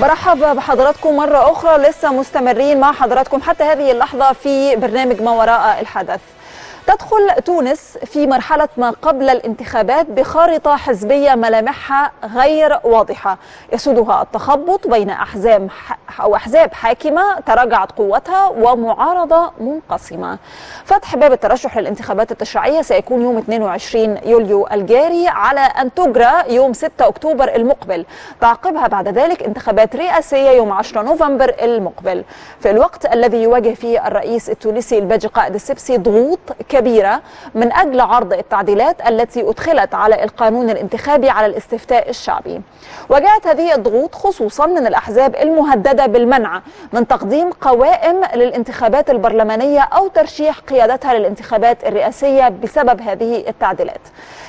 برحب بحضراتكم مرة أخرى لسه مستمرين مع حضراتكم حتى هذه اللحظة في برنامج ما وراء الحدث. تدخل تونس في مرحلة ما قبل الانتخابات بخارطة حزبية ملامحها غير واضحة. يسودها التخبط بين أحزاب أو أحزاب حاكمة تراجعت قوتها ومعارضة منقسمة. فتح باب الترشح للانتخابات التشريعية سيكون يوم 22 يوليو الجاري على أن تجرى يوم 6 أكتوبر المقبل. تعقبها بعد ذلك انتخابات رئاسية يوم 10 نوفمبر المقبل. في الوقت الذي يواجه فيه الرئيس التونسي الباجي قائد السبسي ضغوط كبيرة من أجل عرض التعديلات التي أدخلت على القانون الانتخابي على الاستفتاء الشعبي. وجاءت هذه الضغوط خصوصا من الأحزاب المهددة بالمنع من تقديم قوائم للانتخابات البرلمانية أو ترشيح قيادتها للانتخابات الرئاسية بسبب هذه التعديلات.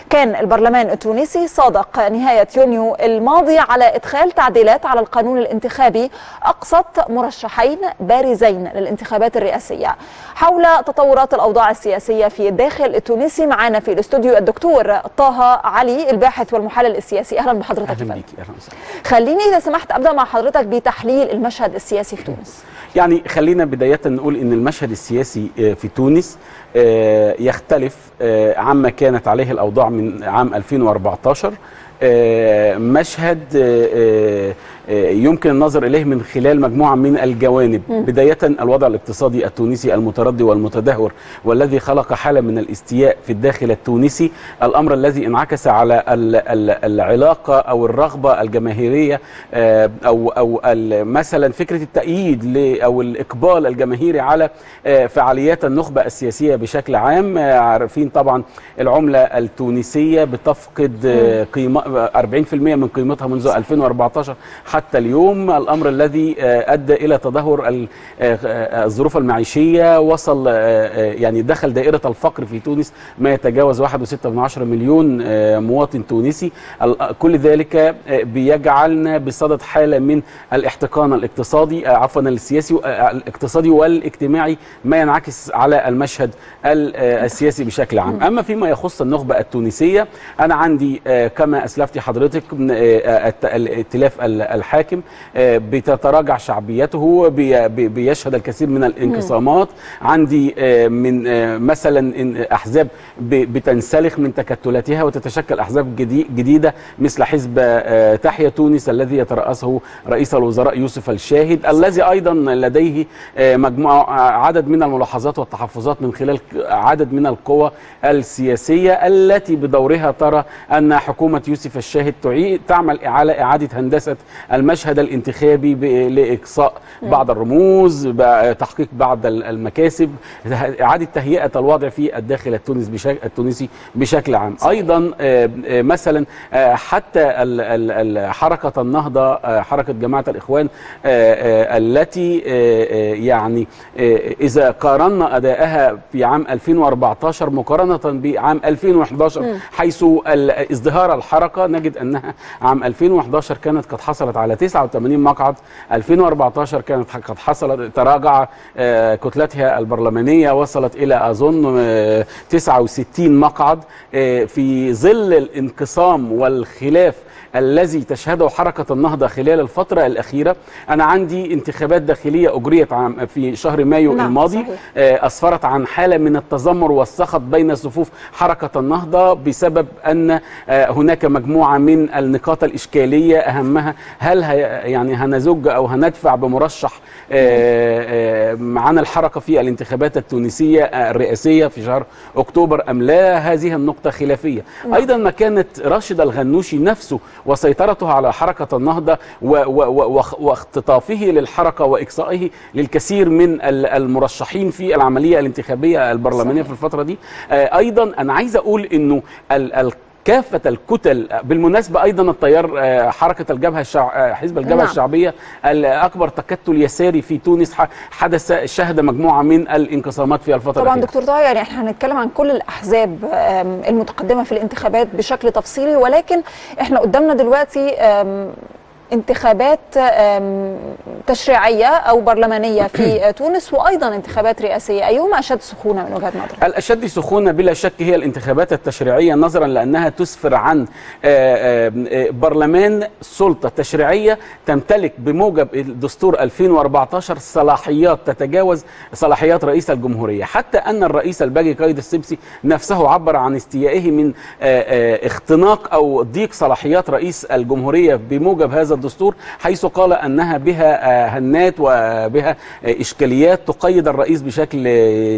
كان البرلمان التونسي صادق نهاية يونيو الماضي على إدخال تعديلات على القانون الانتخابي أقصت مرشحين بارزين للانتخابات الرئاسية حول تطورات الأوضاع السياسية في الداخل التونسي معنا في الاستوديو الدكتور طه علي الباحث والمحلل السياسي. أهلا بحضرتك أهلا بيك أهلا وسهلا. خليني إذا سمحت أبدأ مع حضرتك بتحليل المشهد السياسي في تونس. يعني خلينا بداية نقول إن المشهد السياسي آه، في تونس آه، يختلف آه، عما كانت عليه الأوضاع من عام 2014 آه، مشهد يمكن النظر إليه من خلال مجموعة من الجوانب. بداية الوضع الاقتصادي التونسي المتردي والمتدهور والذي خلق حالة من الاستياء في الداخل التونسي الأمر الذي انعكس على ال- ال- العلاقة أو الرغبة الجماهيرية آه، أو ال- مثلا فكرة التأييد ل- أو الإقبال الجماهيري على آه، فعاليات النخبة السياسية بشكل عام. آه، عارفين طبعا العملة التونسية بتفقد قيمة 40% من قيمتها منذ 2014 حتى اليوم الأمر الذي آه، أدى إلى تدهور آه، آه، الظروف المعيشية وصل يعني دخل دائرة الفقر في تونس ما يتجاوز 1.6 مليون مواطن تونسي. كل ذلك بيجعلنا بصدد حالة من الاحتقان الاقتصادي عفوا السياسي الاقتصادي والاجتماعي ما ينعكس على المشهد ال- السياسي بشكل عام. أما فيما يخص النخبة التونسية أنا عندي كما أسلفت حضرتك من، آه، الحاكم آه، بتتراجع شعبيته بي- بي- بيشهد الكثير من الانقسامات. عندي آه، من آه، مثلا أحزاب بتنسلخ من تكتلاتها وتتشكل أحزاب جدي- جديدة مثل حزب تحيا تونس الذي يترأسه رئيس الوزراء يوسف الشاهد الذي أيضا لديه مجموعة عدد من الملاحظات والتحفظات من خلال عدد من القوى السياسية التي بدورها ترى أن حكومة يوسف الشاهد تعمل على إعادة هندسة المشهد الانتخابي لإقصاء بعض الرموز تحقيق بعض ال- المكاسب إعادة تهيئة الوضع في الداخل التونس بشكل التونسي بشكل عام. أيضا آه، آه، مثلا آه، حتى ال- ال- ال- حركة النهضة حركة جماعة الإخوان آه، آه، التي يعني إذا قارنا أدائها في عام 2014 مقارنة بعام 2011 حيث إزدهار الحركة نجد أنها عام 2011 كانت قد حصلت على 89 مقعد. 2014 كانت قد حصلت تراجع آه، كتلتها البرلمانية وصلت إلى أظن آه، 69 مقعد. آه، في ظل الانقسام والخلاف الذي تشهده حركة النهضة خلال الفترة الأخيرة. أنا عندي انتخابات داخلية أجريت عام في شهر مايو نعم، الماضي. صحيح. آه، أسفرت عن حالة من التذمر والسخط بين صفوف حركة النهضة بسبب أن آه، هناك مجموعة من النقاط الإشكالية أهمها هل يعني هنزج أو هندفع بمرشح آه، آه، عن الحركة في الانتخابات التونسية الرئاسية في شهر أكتوبر أم لا. هذه النقطة خلافية. أيضا مكانة راشد الغنوشي نفسه وسيطرته على حركة النهضة واختطافه للحركة وإقصائه للكثير من ال- المرشحين في العملية الانتخابية البرلمانية في الفترة دي. آه، أيضا أنا عايز أقول أنه كافة الكتل بالمناسبة أيضا التيار آه، حركة الجبهة الشع... آه، حزب الجبهة نعم. الشعبية الأكبر تكتل يساري في تونس حدث شهد مجموعة من الانقسامات في الفترة طبعا الأخيرة دكتور طه يعني إحنا هنتكلم عن كل الأحزاب المتقدمة في الانتخابات بشكل تفصيلي ولكن إحنا قدامنا دلوقتي انتخابات تشريعية أو برلمانية في تونس وأيضا انتخابات رئاسية. أيهما أشد سخونة من وجهة نظرك؟ الأشد سخونة بلا شك هي الانتخابات التشريعية نظرا لأنها تسفر عن آه، آه، آه، برلمان سلطة تشريعية تمتلك بموجب الدستور 2014 صلاحيات تتجاوز صلاحيات رئيس الجمهورية. حتى أن الرئيس الباجي قايد السبسي نفسه عبر عن استيائه من اختناق أو ضيق صلاحيات رئيس الجمهورية بموجب هذا الدستور حيث قال أنها بها آه، هنات وبها آه، إشكاليات تقيد الرئيس بشكل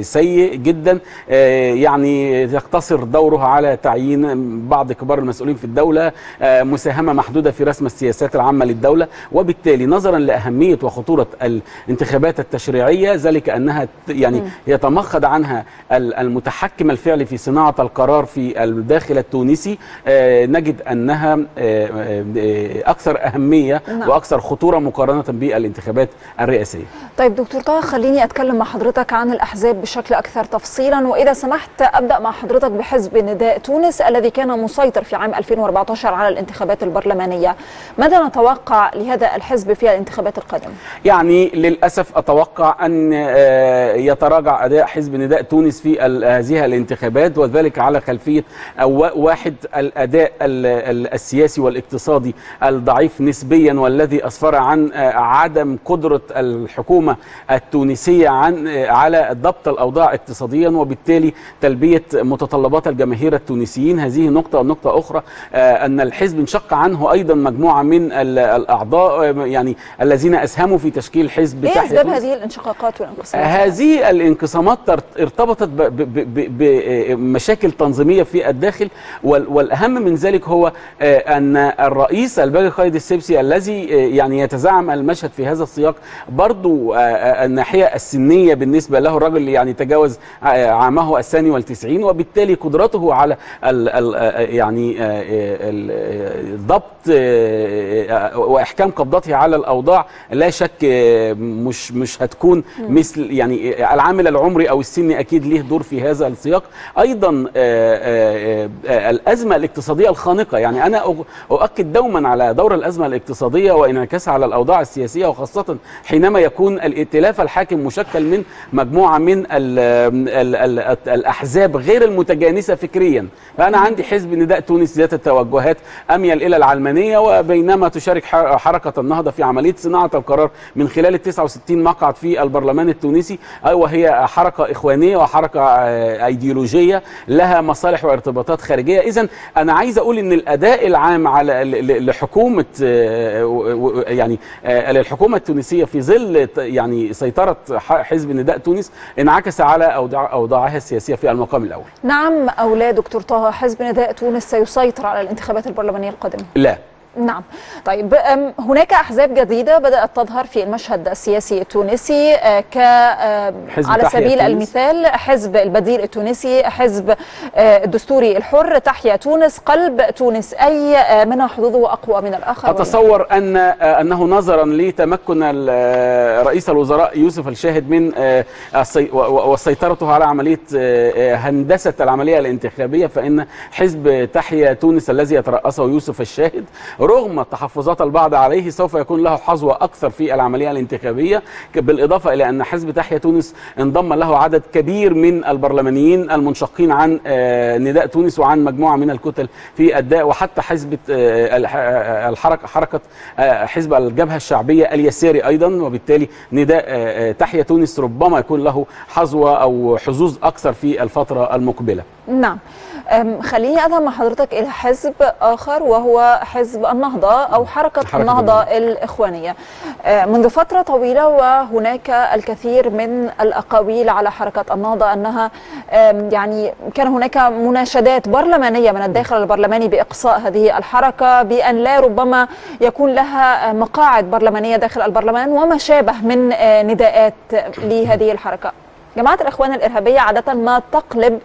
سيء جدا آه، يعني يقتصر دوره على تعيين بعض كبار المسؤولين في الدولة مساهمة محدودة في رسم السياسات العامة للدولة. وبالتالي نظرا لأهمية وخطورة الانتخابات التشريعية ذلك أنها يعني يتمخض عنها ال- المتحكم الفعلي في صناعة القرار في الداخل التونسي نجد أنها أكثر أهمية نعم. وأكثر خطورة مقارنة بالانتخابات الرئاسية. طيب دكتور طه خليني أتكلم مع حضرتك عن الأحزاب بشكل أكثر تفصيلا. وإذا سمحت أبدأ مع حضرتك بحزب نداء تونس الذي كان مسيطر في عام 2014 على الانتخابات البرلمانية. ماذا نتوقع لهذا الحزب في الانتخابات القادمة؟ يعني للأسف أتوقع أن آه، يتراجع أداء حزب نداء تونس في ال- هذه الانتخابات وذلك على خلفية أو واحد الأداء ال- ال- السياسي والاقتصادي الضعيف نسبيا والذي أسفر عن آه، عدم قدرة الحكومة التونسية عن آه، على ضبط الأوضاع اقتصاديا وبالتالي تلبية متطلبات الجماهير التونسيين. هذه نقطة. نقطة أخرى آه، أن الحزب انشق عنه أيضا مجموعة من ال- الأعضاء يعني الذين أسهموا في تشكيل حزب أسباب تونس. هذه الانشقاقات والانقسامات؟ هذه الانقسامات ارتبطت بمشاكل تنظيمية في الداخل وال- والأهم من ذلك هو أن الرئيس الباجي قايد السبسي الذي آه، يعني يتزعم المشهد في هذا السياق. برضو آه، آه، الناحية السنية بالنسبة له الرجل يعني تجاوز عامه الثاني والتسعين وبالتالي قدرته على ال ال آه، يعني ضبط وإحكام قبضته على الأوضاع. لا شك مش مش هتكون مثل يعني العامل العمري أو السني أكيد ليه دور في هذا السياق. أيضا الأزمة الاقتصادية الخانقة. يعني أنا أؤكد دوما على دور الأزمة الاقتصادية وانعكاسها على الأوضاع السياسية وخاصة حينما يكون الائتلاف الحاكم مشكل من مجموعة من ال ال ال الأحزاب غير المتجانسة فكريا. فأنا عندي حزب نداء تونس ذات التوجهات أميل إلى العلمانية وبينما تشارك ح- حركة النهضة في عملية صناعة القرار من خلال ال 69 مقعد في البرلمان التونسي. أي وهي حركة إخوانية وحركة آه، أيديولوجية لها مصالح وارتباطات خارجية. اذا أنا عايز أقول إن الأداء العام على ل- آه، يعني آه، للحكومة التونسية في ظل يعني سيطرة حزب نداء تونس انعكس على اوضاع أوضاعها السياسية في المقام الأول. نعم أو لا دكتور طه حزب نداء تونس سيسيطر على الانتخابات البرلمانية القادمة. لا. نعم. طيب هناك أحزاب جديدة بدأت تظهر في المشهد السياسي التونسي آه، ك آه، على سبيل تونس. المثال حزب البديل التونسي حزب آه، الدستوري الحر تحيا تونس قلب تونس. أي منها حظوظه أقوى من الآخر أن آه، أنه نظرا لتمكن رئيس الوزراء يوسف الشاهد من وسيطرته على عملية آه، هندسة العملية الانتخابية فإن حزب تحيا تونس الذي يترأسه يوسف الشاهد رغم تحفظات البعض عليه سوف يكون له حظوة أكثر في العملية الانتخابية ك- بالإضافة إلى أن حزب تحيا تونس انضم له عدد كبير من البرلمانيين المنشقين عن آه، نداء تونس وعن مجموعة من الكتل في الداء وحتى حزب آه، آه، الحركة حركة آه، حزب الجبهة الشعبية اليساري أيضا وبالتالي نداء تحيا تونس ربما يكون له حظوة أو حظوظ أكثر في الفترة المقبلة. نعم. خليني أذهب مع حضرتك إلى حزب آخر وهو حزب النهضة أو حركة, حركة النهضة الإخوانية. أه، منذ فترة طويلة وهناك الكثير من الأقاويل على حركة النهضة أنها يعني كان هناك مناشدات برلمانية من الداخل البرلماني بإقصاء هذه الحركة بأن لا ربما يكون لها مقاعد برلمانية داخل البرلمان وما شابه من أه، نداءات لهذه الحركة. جماعة الإخوان الإرهابية عادة ما تقلب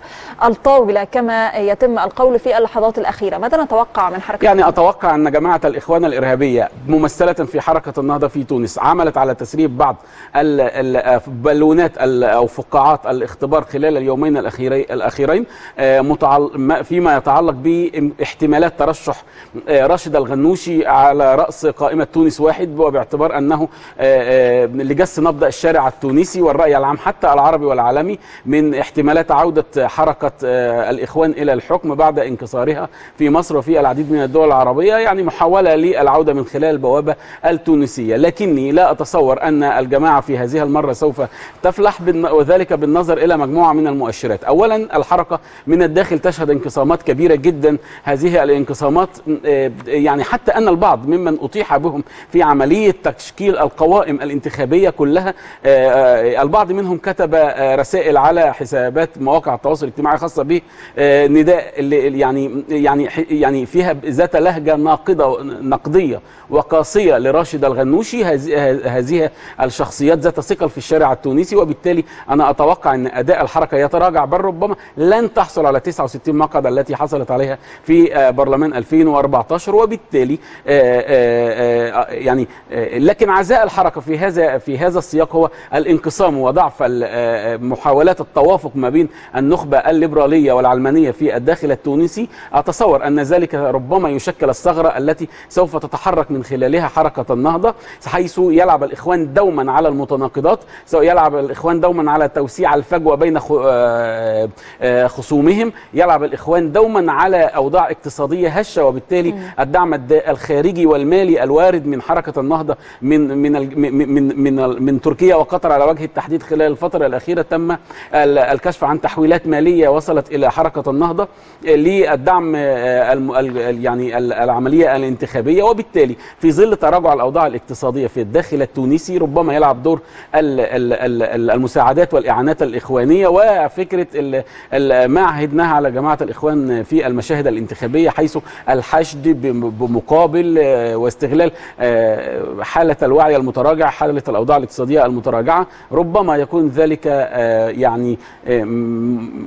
الطاولة كما يتم القول في اللحظات الأخيرة. ماذا نتوقع من حركة؟ يعني أتوقع أن جماعة الإخوان الإرهابية ممثلة في حركة النهضة في تونس عملت على تسريب بعض ال- ال- بالونات ال- أو فقاعات الاختبار خلال اليومين الأخيرين آه، فيما يتعلق باحتمالات ترشح آه، راشد الغنوشي على رأس قائمة تونس واحد وباعتبار أنه آه، لجس نبض الشارع التونسي والرأي العام حتى العربي والعالمي من احتمالات عودة حركة آه، الإخوان إلى الحكم بعد انكسارها في مصر وفي العديد من الدول العربية يعني محاولة للعودة من خلال البوابة التونسية. لكني لا أتصور أن الجماعة في هذه المرة سوف تفلح وذلك بالنظر إلى مجموعة من المؤشرات. اولا الحركة من الداخل تشهد انقسامات كبيرة جدا. هذه الانقسامات آه، يعني حتى أن البعض ممن اطيح بهم في عملية تشكيل القوائم الانتخابية كلها آه، البعض منهم كتب رسائل على حسابات مواقع التواصل الاجتماعي خاصة به آه، نداء اللي- يعني يعني يعني فيها ذات لهجة ناقدة نقدية وقاسية لراشد الغنوشي. هذه الشخصيات ذات ثقل في الشارع التونسي وبالتالي أنا أتوقع أن أداء الحركة يتراجع بل ربما لن تحصل على 69 مقعد التي حصلت عليها في آه، برلمان 2014 وبالتالي آه، آه، آه، يعني آه، لكن عزاء الحركة في هذا في هذا السياق هو الانقسام وضعف آه، محاولات التوافق ما بين النخبة الليبرالية والعلمانية في الداخل التونسي. أتصور أن ذلك ربما يشكل الثغرة التي سوف تتحرك من خلالها حركة النهضة حيث يلعب الإخوان دوما على المتناقضات سواء يلعب الإخوان دوما على توسيع الفجوة بين آه، آه، خصومهم يلعب الإخوان دوما على أوضاع اقتصادية هشة وبالتالي الدعم الد- الخارجي والمالي الوارد من حركة النهضة من من من من من, من تركيا وقطر على وجه التحديد خلال الفترة الأخيرة تم ال- الكشف عن تحويلات مالية وصلت إلى حركة النهضة للدعم آه، يعني ال- العملية الانتخابية. وبالتالي في ظل تراجع الأوضاع الاقتصادية في الداخل التونسي ربما يلعب دور ال- ال- ال- ال- المساعدات والإعانات الإخوانية. وفكرة ال- ال- ما عهدناها على جماعة الإخوان في المشاهد الانتخابية حيث الحشد بم- بمقابل آه، واستغلال آه، حالة الوعي المتراجع حالة الأوضاع الاقتصادية المتراجعة ربما يكون ذلك يعني آه،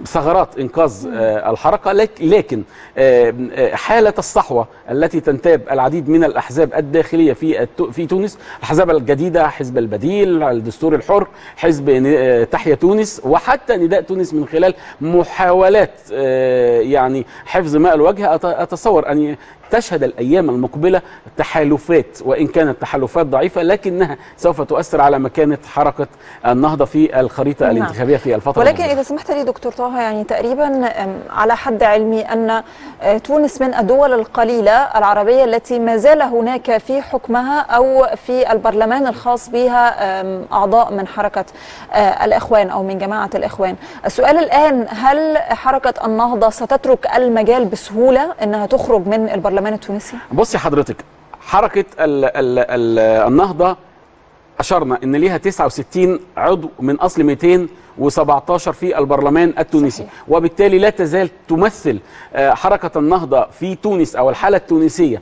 ثغرات إنقاذ آه، الحركة. لك- لكن آه، آه، حالة الصحوة التي تنتاب العديد من الأحزاب الداخلية في في تونس الأحزاب الجديدة حزب البديل الدستور الحر حزب آه، تحيا تونس وحتى نداء تونس من خلال محاولات آه، يعني حفظ ماء الوجه. أتصور أن تشهد الأيام المقبلة تحالفات وإن كانت تحالفات ضعيفة لكنها سوف تؤثر على مكانة حركة النهضة في الخريطة. نعم. الانتخابية في الفترة ولكن المقبلة. إذا سمحت لي دكتور طه يعني تقريبا على حد علمي أن آه، تونس من الدول القليلة العربية التي ما زال هناك في حكمها أو في البرلمان الخاص بها أم، أعضاء من حركة آه، الإخوان أو من جماعة الإخوان السؤال الآن هل حركة النهضة ستترك المجال بسهولة أنها تخرج من البرلمان التونسي؟ بصي حضرتك حركة ال ال ال النهضة أشرنا إن ليها 69 عضو من أصل 217 في البرلمان التونسي صحيح. وبالتالي لا تزال تمثل آه، حركة النهضة في تونس أو الحالة التونسية آه،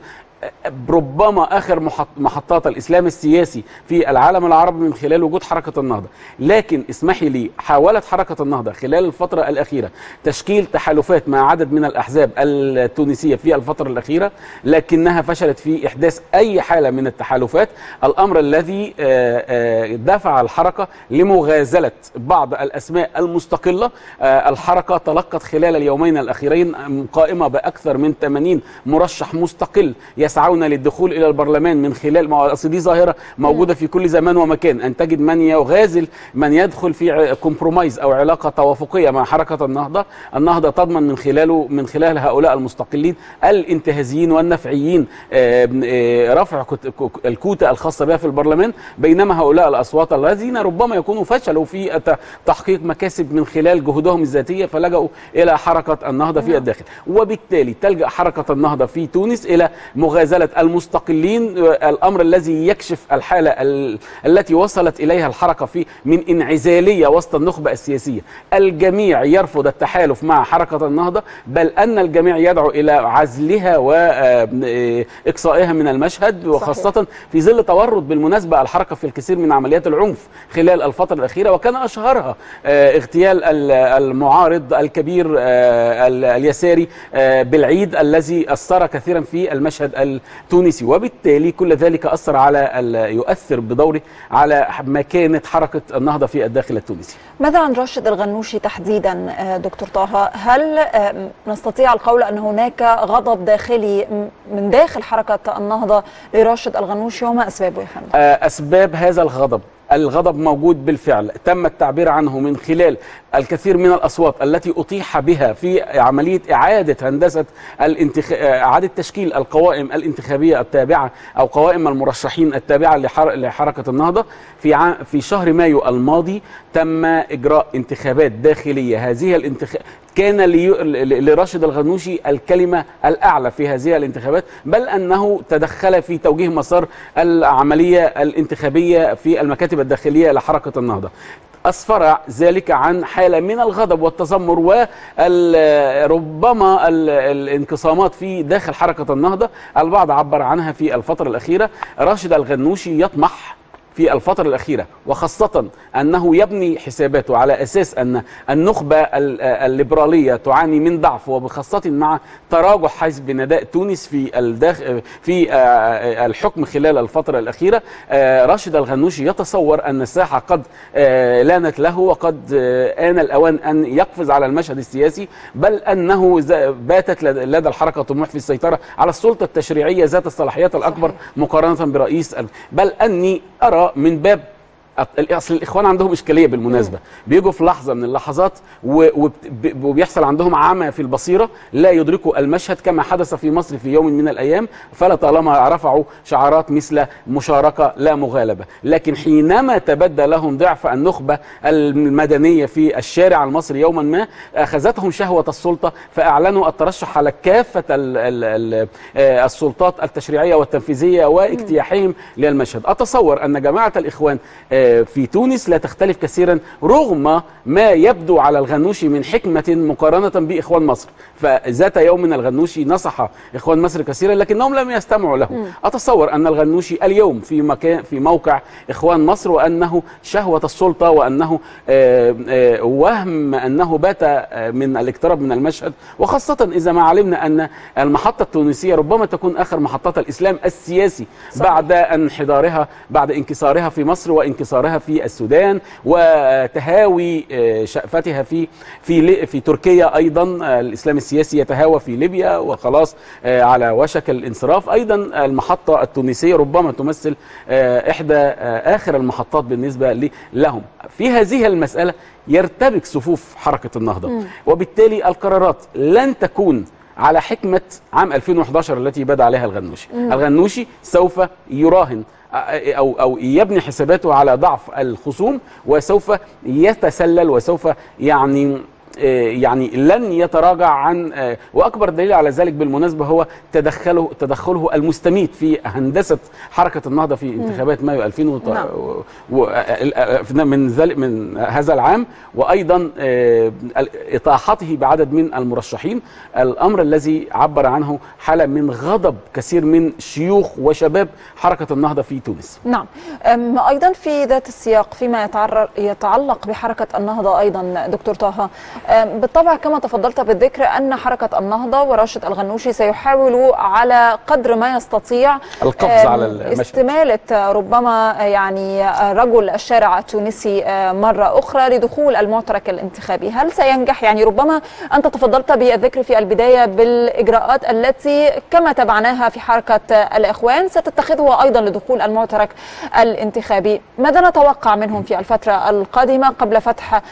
ربما آخر محط- محطات الإسلام السياسي في العالم العربي من خلال وجود حركة النهضة، لكن اسمحي لي حاولت حركة النهضة خلال الفترة الأخيرة تشكيل تحالفات مع عدد من الأحزاب التونسية في الفترة الأخيرة، لكنها فشلت في إحداث أي حالة من التحالفات، الأمر الذي آه، آه، دفع الحركة لمغازلة بعض الأسماء المستقلة، آه، الحركة تلقت خلال اليومين الأخيرين قائمة بأكثر من 80 مرشح مستقل يسعون للدخول إلى البرلمان من خلال ما أصل دي ظاهرة موجودة في كل زمان ومكان. أن تجد من يغازل من يدخل في كومبرومايز أو علاقة توافقية مع حركة النهضة النهضة تضمن من خلاله من خلال هؤلاء المستقلين الانتهازيين والنفعيين. آه، آه، رفع الكوتا الخاصة بها في البرلمان بينما هؤلاء الأصوات الذين ربما يكونوا فشلوا في تحقيق مكاسب من خلال جهودهم الذاتية فلجأوا إلى حركة النهضة في الداخل. وبالتالي تلجأ حركة النهضة في تونس إلى مغ مغازلة المستقلين آه، الأمر الذي يكشف الحالة ال- التي وصلت إليها الحركة في من انعزالية وسط النخبة السياسية. الجميع يرفض التحالف مع حركة النهضة بل أن الجميع يدعو إلى عزلها واقصائها من المشهد وخاصة في ظل تورط بالمناسبة الحركة في الكثير من عمليات العنف خلال الفترة الأخيرة وكان أشهرها آه، اغتيال ال- المعارض الكبير آه، ال- اليساري آه، بالعيد الذي أثر كثيرا في المشهد التونسي. وبالتالي كل ذلك أثر على يؤثر بدوره على مكانة حركة النهضة في الداخل التونسي. ماذا عن راشد الغنوشي تحديدا آه، دكتور طه؟ هل آه، نستطيع القول أن هناك غضب داخلي من داخل حركة النهضة لراشد الغنوشي؟ وما أسبابه يا فندم؟ آه، أسباب هذا الغضب. الغضب موجود بالفعل تم التعبير عنه من خلال الكثير من الأصوات التي أطيح بها في عملية إعادة هندسة الانتخ... إعادة تشكيل القوائم الانتخابية التابعة أو قوائم المرشحين التابعة لحر... لحركة النهضة. في ع... في شهر مايو الماضي تم إجراء انتخابات داخلية. هذه الانتخ... كان لراشد الغنوشي الكلمة الأعلى في هذه الانتخابات بل أنه تدخل في توجيه مسار العملية الانتخابية في المكاتب الداخلية لحركة النهضة. أسفر ذلك عن حالة من الغضب والتذمر وربما الانقسامات في داخل حركة النهضة. البعض عبر عنها في الفترة الأخيرة. راشد الغنوشي يطمح في الفترة الأخيرة وخاصة أنه يبني حساباته على أساس أن النخبة ال- الليبرالية تعاني من ضعف وبخاصة مع تراجع حزب نداء تونس في الداخل في آه، الحكم خلال الفترة الأخيرة آه، راشد الغنوشي يتصور أن الساحة قد آه، لانت له وقد آه، آن الأوان أن يقفز على المشهد السياسي بل أنه باتت لد- لدى الحركة طموح في السيطرة على السلطة التشريعية ذات الصلاحيات الأكبر. مقارنة برئيس بل أني أرى من باب اصل الإخوان عندهم إشكالية بالمناسبة. بيجوا في لحظة من اللحظات وبيحصل عندهم عمى في البصيرة لا يدركوا المشهد كما حدث في مصر في يوم من الأيام فلا طالما رفعوا شعارات مثل مشاركة لا مغالبة. لكن حينما تبدى لهم ضعف النخبة المدنية في الشارع المصري يوما ما أخذتهم شهوة السلطة فأعلنوا الترشح على كافة آه، السلطات التشريعية والتنفيذية واجتياحهم للمشهد. أتصور أن جماعة الإخوان آه، في تونس لا تختلف كثيرا رغم ما يبدو على الغنوشي من حكمة مقارنة بإخوان مصر. فذات يوم الغنوشي نصح إخوان مصر كثيرا لكنهم لم يستمعوا له. أتصور أن الغنوشي اليوم في مكان في موقع إخوان مصر وأنه شهوة السلطة وأنه آه، آه، وهم أنه بات آه، من الاقتراب من المشهد. وخاصة إذا ما علمنا أن المحطة التونسية ربما تكون آخر محطات الإسلام السياسي صحيح. بعد انحدارها بعد انكسارها في مصر وانكسارها في السودان وتهاوي آه، شأفتها في في في تركيا أيضا. آه، الإسلام السياسي يتهاوى في ليبيا وخلاص آه، على وشك الانصراف. أيضا المحطة التونسية ربما تمثل إحدى آخر المحطات بالنسبة لهم. في هذه المسألة يرتبك صفوف حركة النهضة. وبالتالي القرارات لن تكون على حكمة عام 2011 التي بدأ عليها الغنوشي. الغنوشي سوف يراهن أو أو يبني حساباته على ضعف الخصوم وسوف يتسلل وسوف يعني يعني لن يتراجع عن آه، وأكبر دليل على ذلك بالمناسبة هو تدخله تدخله المستميت في هندسة حركة النهضة في انتخابات مايو 2000 وط- نعم. و- و- آه، من ذلك من هذا العام وأيضا آه، إطاحته بعدد من المرشحين. الأمر الذي عبر عنه حالة من غضب كثير من شيوخ وشباب حركة النهضة في تونس. نعم. أم، أيضا في ذات السياق فيما يتعلق بحركة النهضة أيضا دكتور طه بالطبع كما تفضلت بالذكر أن حركة النهضة وراشد الغنوشي سيحاولوا على قدر ما يستطيع القفز على المشهد. استمالة ربما يعني رجل الشارع التونسي مرة أخرى لدخول المعترك الانتخابي. هل سينجح؟ يعني ربما أنت تفضلت بالذكر في البداية بالإجراءات التي كما تبعناها في حركة الإخوان ستتخذها أيضا لدخول المعترك الانتخابي. ماذا نتوقع منهم في الفترة القادمة قبل فتح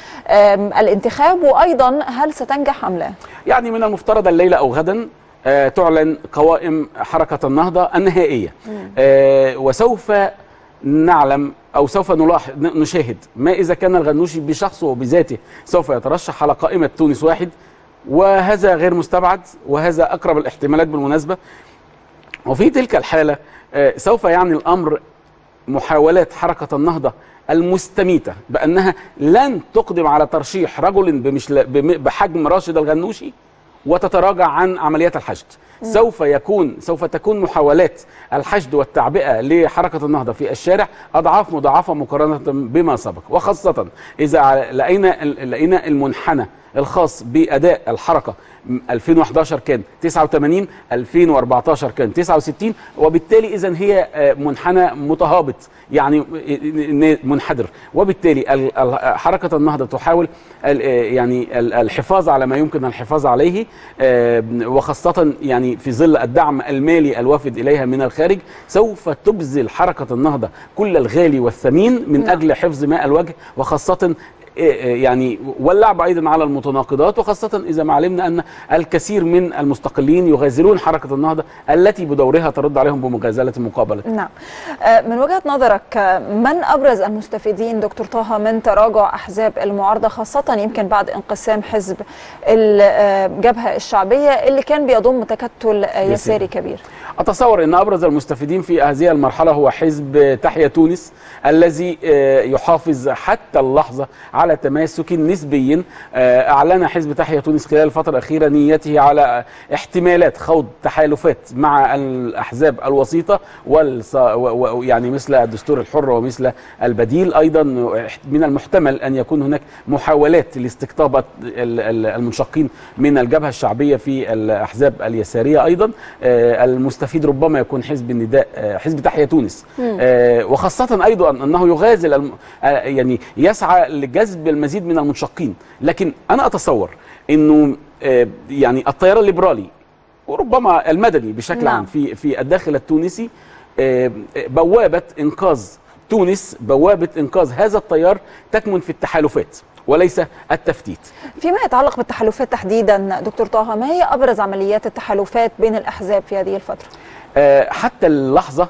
الانتخاب؟ وأيضا هل ستنجح أم لا؟ يعني من المفترض الليلة أو غدا آه، تعلن قوائم حركة النهضة النهائية. آه، وسوف نعلم أو سوف نلاحظ نشاهد ما إذا كان الغنوشي بشخصه وبذاته. سوف يترشح على قائمة تونس واحد. وهذا غير مستبعد وهذا أقرب الاحتمالات بالمناسبة. وفي تلك الحالة آه، سوف يعني الأمر محاولات حركة النهضة المستميتة بأنها لن تقدم على ترشيح رجل بحجم راشد الغنوشي وتتراجع عن عمليات الحشد. سوف يكون سوف تكون محاولات الحشد والتعبئة لحركة النهضة في الشارع أضعاف مضاعفة مقارنة بما سبق. وخاصة إذا ع- لقينا لقينا المنحنى الخاص بأداء الحركة. م- 2011 كان 89 2014 كان 69 وبالتالي إذا هي آه، منحنى متهابط يعني ن- منحدر. وبالتالي ال- ال- حركة النهضة تحاول آه، يعني ال- الحفاظ على ما يمكن الحفاظ عليه آه، وخاصة يعني في ظل الدعم المالي الوافد إليها من الخارج سوف تبذل حركة النهضة كل الغالي والثمين من نعم. أجل حفظ ماء الوجه وخاصة يعني واللعب أيضا على المتناقضات وخاصة إذا ما علمنا أن الكثير من المستقلين يغازلون حركة النهضة التي بدورها ترد عليهم بمغازله مقابلة. نعم. آه، من وجهة نظرك آه، من أبرز المستفيدين دكتور طه من تراجع أحزاب المعارضة خاصة يمكن بعد انقسام حزب الجبهة الشعبية اللي كان بيضم تكتل آه، يساري. كبير؟ أتصور أن أبرز المستفيدين في هذه المرحلة هو حزب تحيا تونس الذي آه، يحافظ حتى اللحظة على تماسك نسبي آه، أعلن حزب تحيا تونس خلال الفترة الأخيرة نيته على احتمالات خوض تحالفات مع الأحزاب الوسيطة والص... يعني مثل الدستور الحر ومثل البديل. أيضا من المحتمل أن يكون هناك محاولات لاستقطاب ال- ال- المنشقين من الجبهة الشعبية في الأحزاب اليسارية. أيضا آه، المستفيد ربما يكون حزب النداء آه، حزب تحيا تونس. آه، وخاصة أيضا أنه يغازل الم... آه، يعني يسعى لجذب المزيد من المنشقين. لكن أنا أتصور إنه آه، يعني التيار الليبرالي وربما المدني بشكل نعم. عام في في الداخل التونسي بوابة إنقاذ تونس بوابة إنقاذ هذا التيار تكمن في التحالفات. وليس التفتيت. فيما يتعلق بالتحالفات تحديدا دكتور طه ما هي أبرز عمليات التحالفات بين الأحزاب في هذه الفترة؟ آه، حتى اللحظة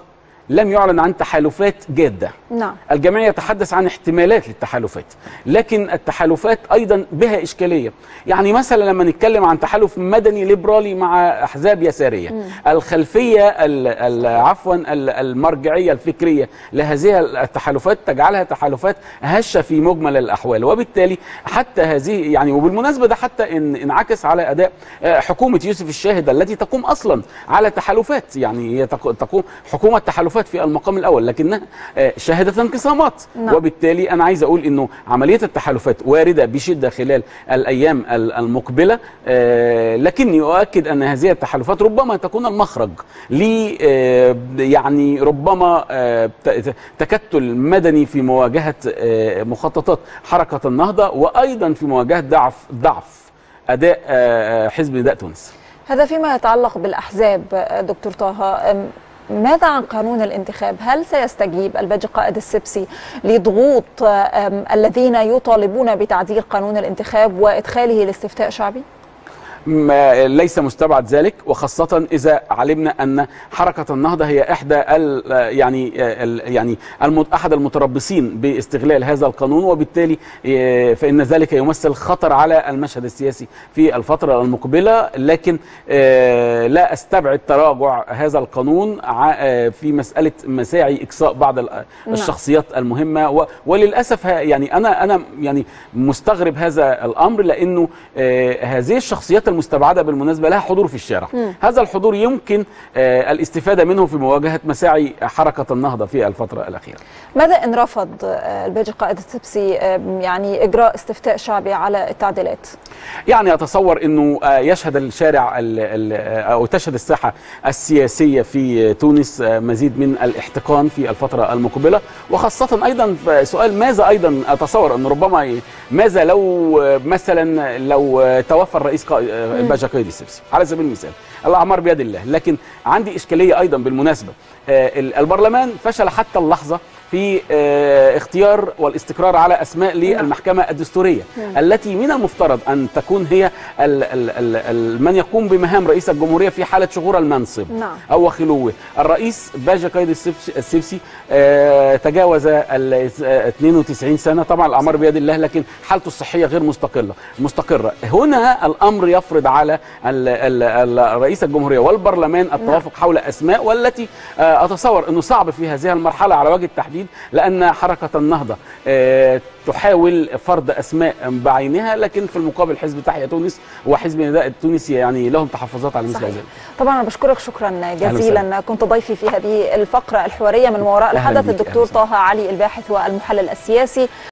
لم يعلن عن تحالفات جادة. نعم. الجميع يتحدث عن احتمالات للتحالفات لكن التحالفات أيضا بها إشكالية. يعني مثلا لما نتكلم عن تحالف مدني ليبرالي مع أحزاب يسارية الخلفية ال- ال- عفوا ال- المرجعية الفكرية لهذه التحالفات تجعلها تحالفات هشة في مجمل الأحوال. وبالتالي حتى هذه يعني وبالمناسبة ده حتى ان انعكس على أداء آه، حكومة يوسف الشاهد التي تقوم أصلا على تحالفات. يعني هي تق- تقوم حكومة تحالفات في المقام الأول لكنها آه، شهدت انقسامات. نعم. وبالتالي أنا عايز أقول إنه عملية التحالفات واردة بشدة خلال الأيام ال- المقبلة آه، لكني أؤكد أن هذه التحالفات ربما تكون المخرج ل آه، يعني ربما تكتل مدني في مواجهة مخططات حركة النهضة وأيضا في مواجهة ضعف ضعف أداء حزب نداء تونس. هذا فيما يتعلق بالأحزاب آه، دكتور طه. ماذا عن قانون الانتخاب؟ هل سيستجيب الباجي قائد السبسي لضغوط الذين يطالبون بتعديل قانون الانتخاب وإدخاله لاستفتاء شعبي؟ ليس مستبعد ذلك وخاصة إذا علمنا أن حركة النهضة هي إحدى ال يعني ال يعني أحد المتربصين باستغلال هذا القانون وبالتالي آه، فإن ذلك يمثل خطر على المشهد السياسي في الفترة المقبلة لكن آه، لا أستبعد تراجع هذا القانون آه، في مسألة مساعي إقصاء بعض نعم. الشخصيات المهمة وللأسف يعني أنا أنا يعني مستغرب هذا الأمر لأنه هذه الشخصيات المستبعدة بالمناسبة لها حضور في الشارع. هذا الحضور يمكن آه، الاستفادة منه في مواجهة مساعي حركة النهضة في الفترة الأخيرة. ماذا إن رفض آه، الباجي قائد السبسي آه، يعني إجراء استفتاء شعبي على التعديلات؟ يعني أتصور إنه آه، يشهد الشارع ال- ال- أو تشهد الساحة السياسية في تونس مزيد من الاحتقان في الفترة المقبلة. وخاصة أيضا في سؤال ماذا أيضا أتصور ان ربما ماذا لو مثلا لو توفى الرئيس الباشا قايد السبسي؟ على سبيل المثال الأعمار بيد الله. لكن عندي إشكالية أيضا بالمناسبة آه، ال- البرلمان فشل حتى اللحظة في آه، اختيار والاستقرار على أسماء للمحكمة الدستورية التي من المفترض أن تكون هي ال ال ال ال من يقوم بمهام رئيس الجمهورية في حالة شغور المنصب نعم. أو خلوه. الرئيس باجا قايد السبسي, آه، تجاوز ال 92 سنة. طبعا الاعمار بيد الله لكن حالته الصحية غير مستقلة مستقرة. هنا الأمر يفرض على رئيس الجمهورية والبرلمان التوافق حول أسماء والتي آه، أتصور إنه صعب في هذه المرحلة على وجه التحديد لأن حركة النهضة آه، تحاول فرض أسماء بعينها لكن في المقابل حزب تحيا تونس وحزب نداء التونسي يعني لهم تحفظات على مثل صحيح. ذلك طبعا أنا بشكرك شكرا. جزيلا كنت ضيفي في هذه الفقرة الحوارية من وراء الحدث الدكتور. طه علي الباحث والمحلل السياسي